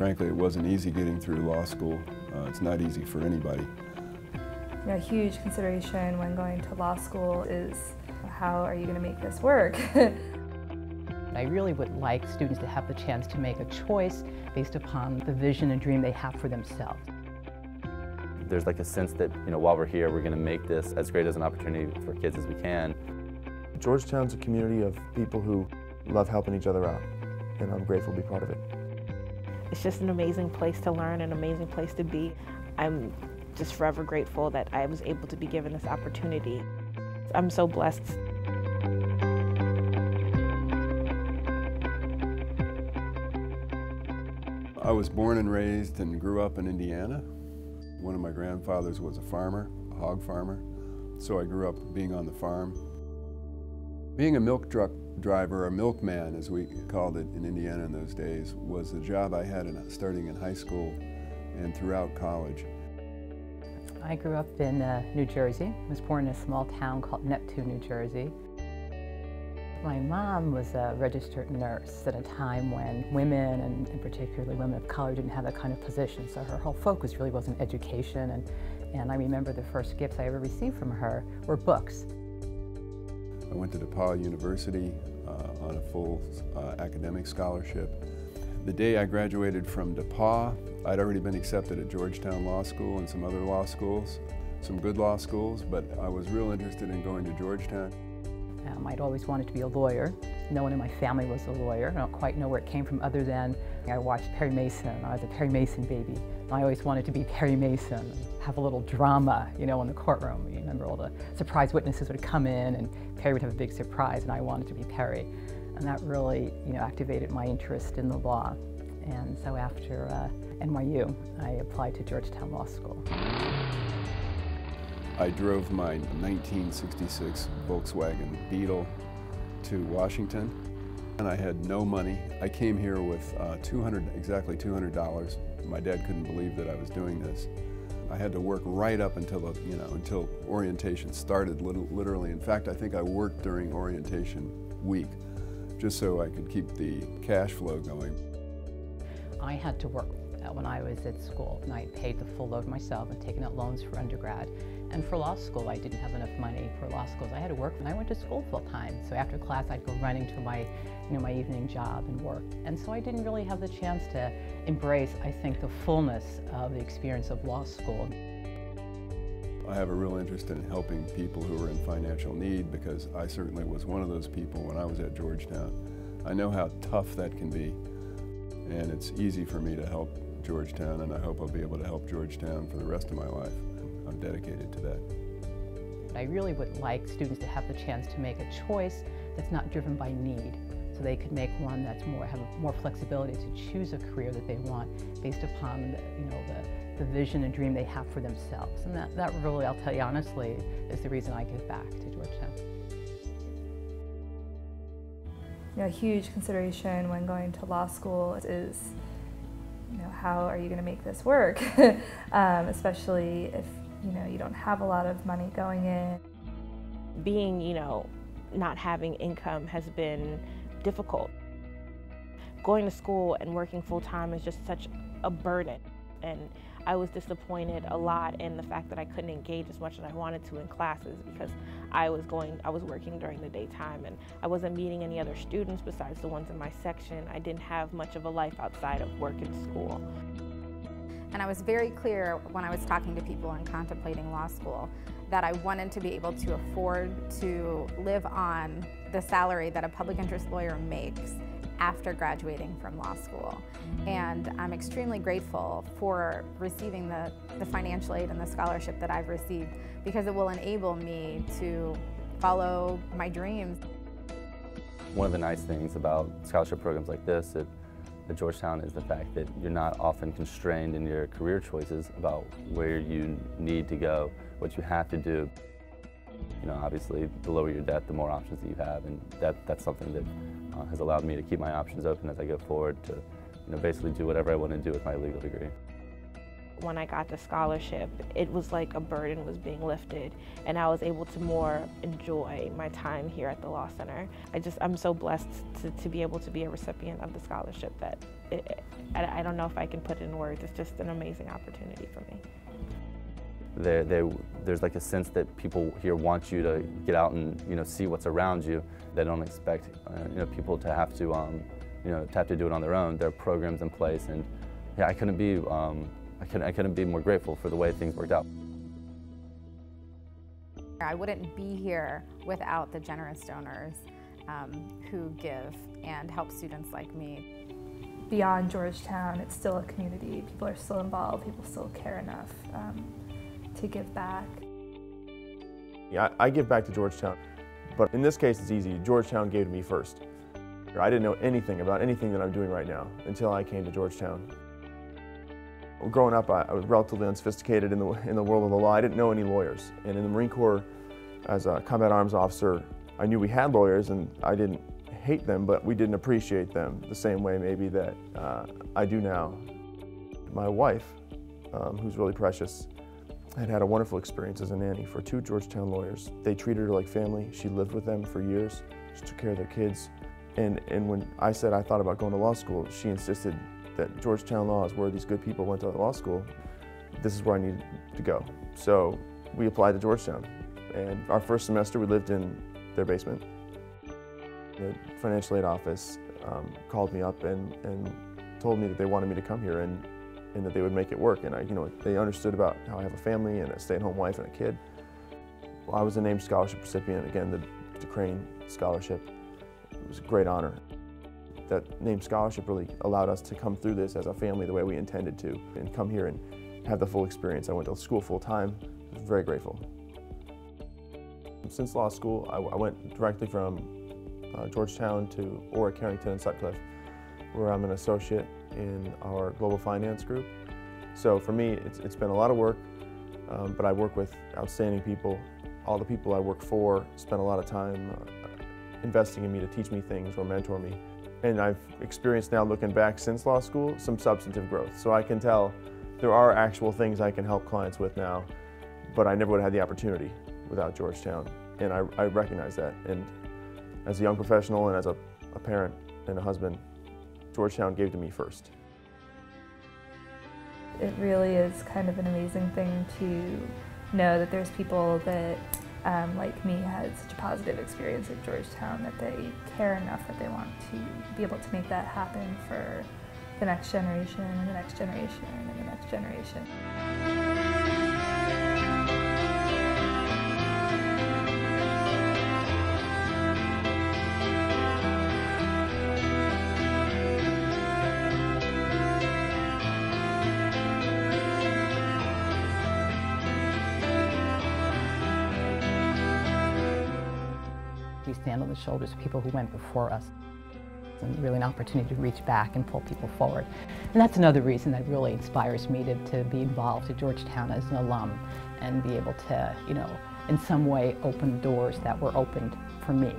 Frankly, it wasn't easy getting through law school. Uh, it's not easy for anybody. You know, a huge consideration when going to law school is how are you going to make this work? I really would like students to have the chance to make a choice based upon the vision and dream they have for themselves. There's like a sense that, you know, while we're here, we're going to make this as great as an opportunity for kids as we can. Georgetown's a community of people who love helping each other out, and I'm grateful to be part of it. It's just an amazing place to learn, an amazing place to be. I'm just forever grateful that I was able to be given this opportunity. I'm so blessed. I was born and raised and grew up in Indiana. One of my grandfathers was a farmer, a hog farmer, so I grew up being on the farm. Being a milk truck driver, a milkman as we called it in Indiana in those days, was the job I had in, starting in high school and throughout college. I grew up in uh, New Jersey. I was born in a small town called Neptune, New Jersey. My mom was a registered nurse at a time when women, and, and particularly women of color, didn't have that kind of position. So her whole focus really was on education. And, and I remember the first gifts I ever received from her were books. I went to DePauw University on a full uh, academic scholarship. The day I graduated from DePauw, I'd already been accepted at Georgetown Law School and some other law schools, some good law schools, but I was real interested in going to Georgetown. Um, I'd always wanted to be a lawyer. No one in my family was a lawyer. I don't quite know where it came from other than I watched Perry Mason. I was a Perry Mason baby. I always wanted to be Perry Mason, have a little drama, you know, in the courtroom. You remember all the surprise witnesses would come in and Perry would have a big surprise and I wanted to be Perry. And that really, you know, activated my interest in the law. And so after uh, NYU, I applied to Georgetown Law School. I drove my 1966 Volkswagen Beetle to Washington and I had no money. I came here with uh, 200, exactly $200. My dad couldn't believe that I was doing this. I had to work right up until, the, you know, until orientation started, literally. In fact, I think I worked during orientation week just so I could keep the cash flow going. I had to work when I was at school. And I paid the full load myself and taken out loans for undergrad. And for law school, I didn't have enough money for law schools. I had to work when I went to school full time. So after class, I'd go running to my, you know, my evening job and work. And so I didn't really have the chance to embrace, I think, the fullness of the experience of law school. I have a real interest in helping people who are in financial need because I certainly was one of those people when I was at Georgetown. I know how tough that can be, and it's easy for me to help Georgetown, and I hope I'll be able to help Georgetown for the rest of my life. I'm dedicated to that. I really would like students to have the chance to make a choice that's not driven by need. So they could make one that's more, have more flexibility to choose a career that they want based upon the, you know, the, the vision and dream they have for themselves. And that, that really, I'll tell you honestly, is the reason I give back to Georgetown. You know, a huge consideration when going to law school is you know, how are you going to make this work? um, especially if, you know, you don't have a lot of money going in. Being, you know, not having income has been difficult. Going to school and working full time is just such a burden. And I was disappointed a lot in the fact that I couldn't engage as much as I wanted to in classes because I was going, I was working during the daytime and I wasn't meeting any other students besides the ones in my section. I didn't have much of a life outside of work and school. And I was very clear when I was talking to people and contemplating law school that I wanted to be able to afford to live on the salary that a public interest lawyer makes after graduating from law school. Mm-hmm. And I'm extremely grateful for receiving the, the financial aid and the scholarship that I've received because it will enable me to follow my dreams. One of the nice things about scholarship programs like this at, at Georgetown is the fact that you're not often constrained in your career choices about where you need to go, what you have to do. You know, obviously, the lower your debt, the more options that you have, and that, that's something that uh, has allowed me to keep my options open as I go forward to, you know, basically do whatever I want to do with my legal degree. When I got the scholarship, it was like a burden was being lifted and I was able to more enjoy my time here at the Law Center. I just, I'm so blessed to, to be able to be a recipient of the scholarship that it, I, I don't know if I can put it in words. It's just an amazing opportunity for me. There, there, there's like a sense that people here want you to get out and you know see what's around you. They don't expect uh, you know people to have to um, you know to have to do it on their own. There are programs in place, and yeah, I couldn't be um, I couldn't I couldn't be more grateful for the way things worked out. I wouldn't be here without the generous donors um, who give and help students like me. Beyond Georgetown, it's still a community. People are still involved. People still care enough um, to give back. Yeah, I give back to Georgetown, but in this case it's easy. Georgetown gave to me first. I didn't know anything about anything that I'm doing right now until I came to Georgetown. Growing up, I, was relatively unsophisticated in the, in the world of the law. I didn't know any lawyers. And in the Marine Corps, as a combat arms officer, I knew we had lawyers and I didn't hate them, but we didn't appreciate them the same way maybe that uh, I do now. My wife, um, who's really precious, had had a wonderful experience as a nanny for two Georgetown lawyers. They treated her like family. She lived with them for years. She took care of their kids. And, and when I said I thought about going to law school, she insisted that Georgetown Law is where these good people went to law school. This is where I needed to go. So we applied to Georgetown. And our first semester, we lived in their basement. The financial aid office um, called me up and, and told me that they wanted me to come here and, and that they would make it work. And I, you know, they understood about how I have a family and a stay-at-home wife and a kid. Well, I was a named scholarship recipient, again, the, the Crane Scholarship. It was a great honor. That named scholarship really allowed us to come through this as a family the way we intended to and come here and have the full experience. I went to school full time. Very grateful. Since law school, I, I went directly from uh, Georgetown to Orrick, Herrington, and Sutcliffe, where I'm an associate in our global finance group. So for me, it's, it's been a lot of work, um, but I work with outstanding people. All the people I work for spend a lot of time uh, investing in me to teach me things or mentor me. And I've experienced now looking back since law school some substantive growth. So I can tell there are actual things I can help clients with now, but I never would have had the opportunity without Georgetown. And I, I recognize that. And as a young professional and as a, a parent and a husband, Georgetown gave to me first. It really is kind of an amazing thing to know that there's people that, um, like me, had such a positive experience at Georgetown that they care enough that they want to be able to make that happen for the next generation and the next generation and the next generation. We stand on the shoulders of people who went before us. And really an opportunity to reach back and pull people forward. And that's another reason that really inspires me to, to be involved at Georgetown as an alum and be able to, you know, in some way open doors that were opened for me.